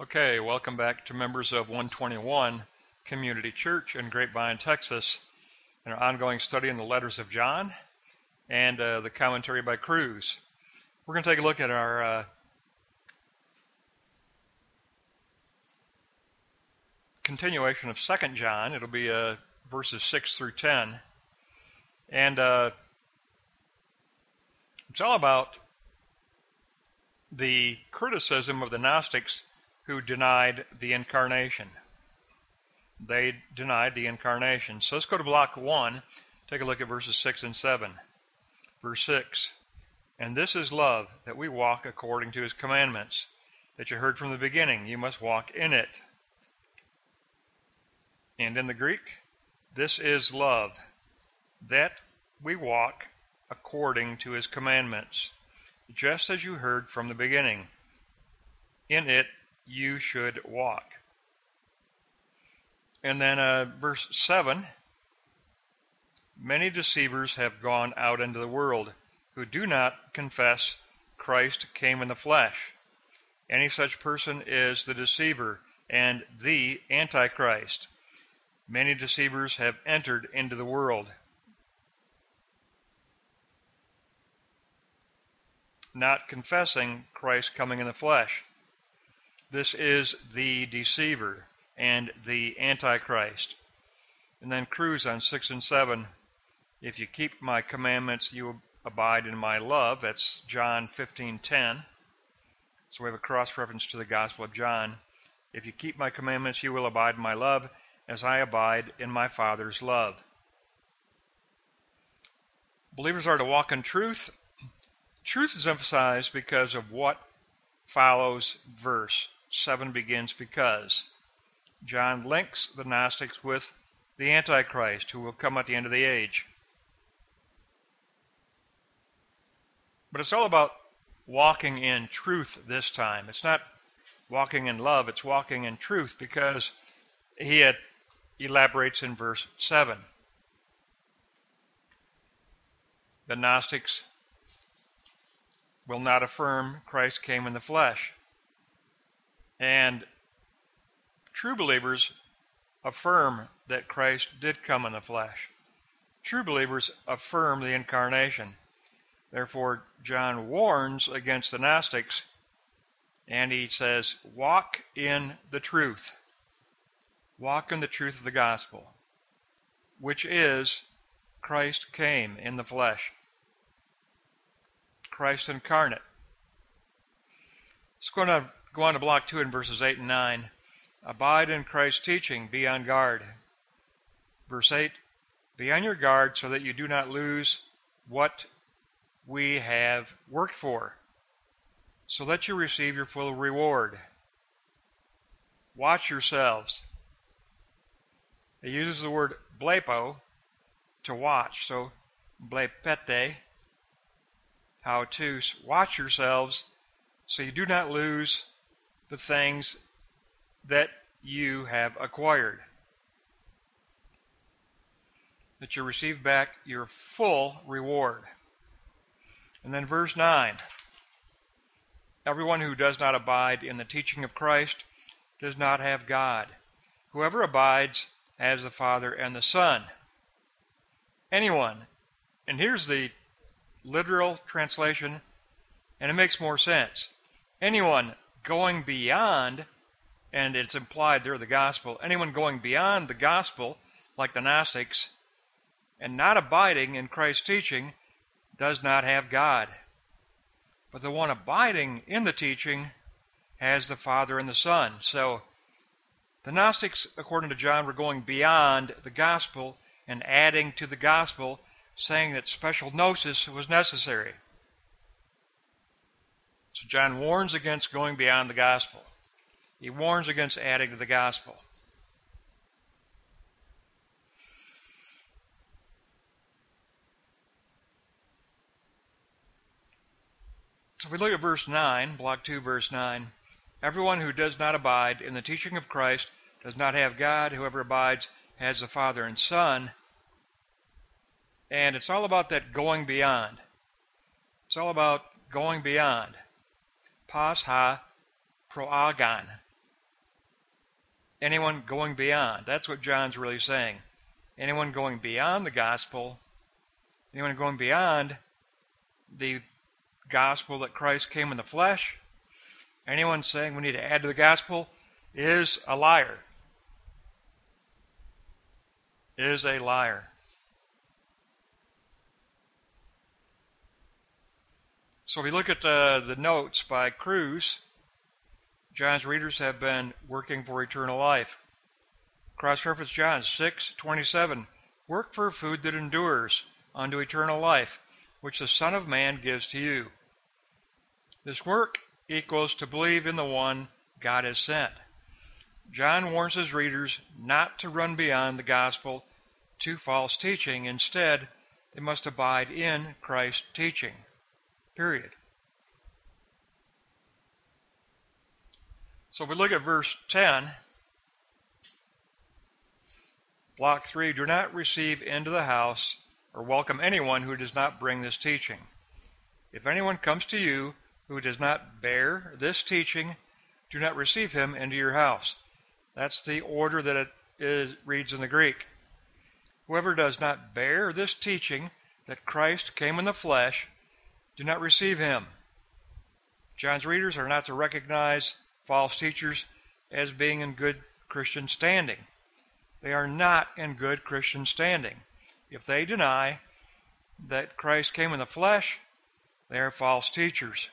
Okay, welcome back to members of 121 Community Church in Grapevine, Texas, in our ongoing study in the letters of John and uh, the commentary by Kruse. We're going to take a look at our uh, continuation of Second John. It'll be uh, verses 6 through 10. And uh, it's all about the criticism of the Gnostics who denied the incarnation. They denied the incarnation. So let's go to block one, take a look at verses 6 and 7. Verse 6 And this is love, that we walk according to his commandments, that you heard from the beginning. You must walk in it. And in the Greek, this is love, that we walk according to his commandments, just as you heard from the beginning. In it you should walk. And then uh, verse 7 Many deceivers have gone out into the world who do not confess Christ came in the flesh. Any such person is the deceiver and the Antichrist. Many deceivers have entered into the world. Not confessing Christ coming in the flesh. This is the deceiver and the antichrist. And then Kruse on 6 and 7. If you keep my commandments, you will abide in my love. That's John 15:10. So we have a cross reference to the Gospel of John. If you keep my commandments, you will abide in my love, as I abide in my Father's love. Believers are to walk in truth. Truth is emphasized because of what follows verse. 7 begins because. John links the Gnostics with the Antichrist who will come at the end of the age. But it's all about walking in truth this time. It's not walking in love, it's walking in truth because he elaborates in verse 7. The Gnostics will not affirm Christ came in the flesh. And true believers affirm that Christ did come in the flesh. True believers affirm the incarnation. Therefore, John warns against the Gnostics and he says, Walk in the truth. Walk in the truth of the gospel, which is Christ came in the flesh. Christ incarnate. Let's go to Go on to block two in verses 8 and 9. Abide in Christ's teaching, be on guard. Verse 8 Be on your guard so that you do not lose what we have worked for, so that you receive your full reward. Watch yourselves. It uses the word blepo to watch, so blepete, how to watch yourselves so you do not lose the things that you have acquired. That you receive back your full reward. And then verse 9 Everyone who does not abide in the teaching of Christ does not have God. Whoever abides has the Father and the Son. Anyone. And here's the literal translation, and it makes more sense. Anyone going beyond, and it's implied there the gospel, anyone going beyond the gospel, like the Gnostics, and not abiding in Christ's teaching, does not have God. But the one abiding in the teaching has the Father and the Son. So the Gnostics, according to John, were going beyond the gospel and adding to the gospel, saying that special gnosis was necessary. So John warns against going beyond the gospel. He warns against adding to the gospel. So if we look at verse 9, block 2, verse 9, everyone who does not abide in the teaching of Christ does not have God. Whoever abides has the Father and Son. And it's all about that going beyond. It's all about going beyond pas ha proagon. anyone going beyond. That's what John's really saying. Anyone going beyond the gospel, anyone going beyond the gospel that Christ came in the flesh, anyone saying we need to add to the gospel is a liar. Is a liar. So if we look at uh, the notes by Kruse, John's readers have been working for eternal life. Cross-reference John 6:27. Work for food that endures unto eternal life, which the Son of Man gives to you. This work equals to believe in the one God has sent. John warns his readers not to run beyond the gospel to false teaching. Instead, they must abide in Christ's teaching. Period. So if we look at verse 10, block 3 do not receive into the house or welcome anyone who does not bring this teaching. If anyone comes to you who does not bear this teaching, do not receive him into your house. That's the order that it is, reads in the Greek. Whoever does not bear this teaching that Christ came in the flesh do not receive him. John's readers are not to recognize false teachers as being in good Christian standing. They are not in good Christian standing. If they deny that Christ came in the flesh, they are false teachers.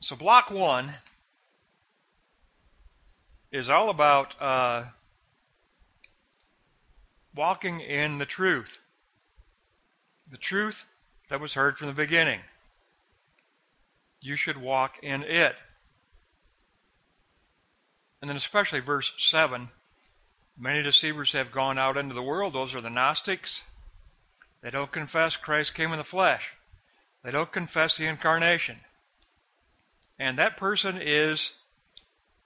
So, block one is all about uh, walking in the truth the truth that was heard from the beginning. You should walk in it. And then, especially verse 7 many deceivers have gone out into the world. Those are the Gnostics. They don't confess Christ came in the flesh, they don't confess the incarnation. And that person is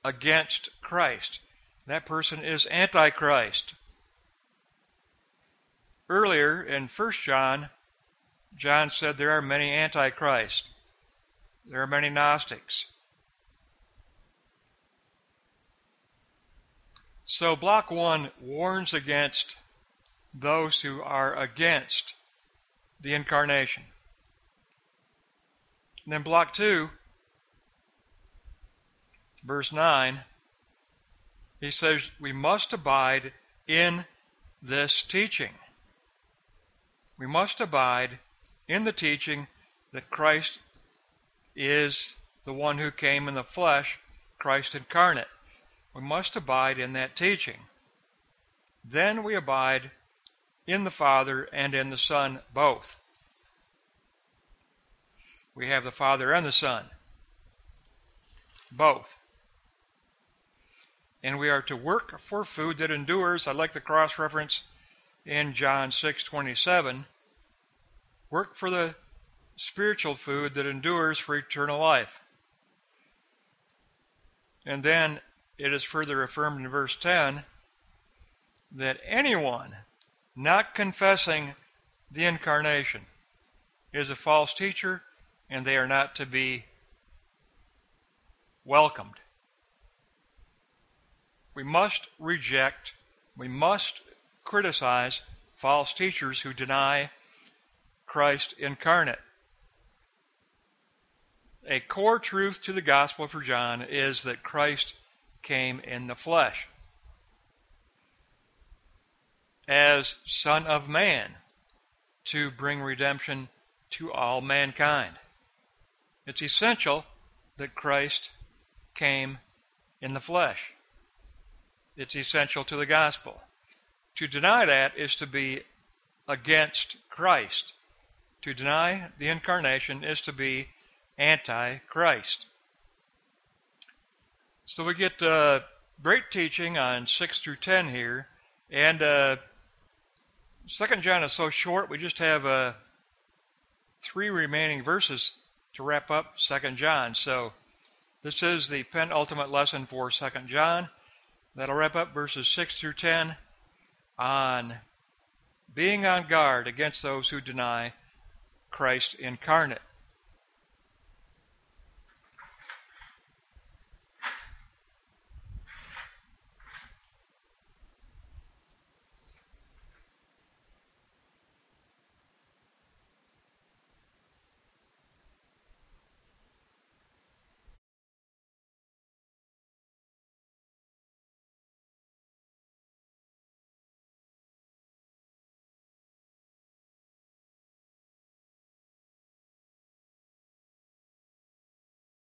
against Christ. That person is antichrist. Earlier in 1 John, John said there are many antichrists. There are many Gnostics. So block one warns against those who are against the incarnation. And then block two, verse 9, he says we must abide in this teaching. We must abide in the teaching that Christ is the one who came in the flesh, Christ incarnate. We must abide in that teaching. Then we abide in the Father and in the Son both. We have the Father and the Son. Both. And we are to work for food that endures. I like the cross reference in John 6:27, work for the spiritual food that endures for eternal life. And then it is further affirmed in verse 10 that anyone not confessing the incarnation is a false teacher and they are not to be welcomed. We must reject, we must criticize false teachers who deny Christ incarnate. A core truth to the gospel for John is that Christ came in the flesh as Son of Man to bring redemption to all mankind. It's essential that Christ came in the flesh. It's essential to the gospel. To deny that is to be against Christ. To deny the incarnation is to be anti-Christ. So we get uh, great teaching on 6 through 10 here. And uh, 2 John is so short, we just have uh, three remaining verses to wrap up 2 John. So this is the penultimate lesson for 2 John. That'll wrap up verses 6 through 10 on being on guard against those who deny Christ incarnate.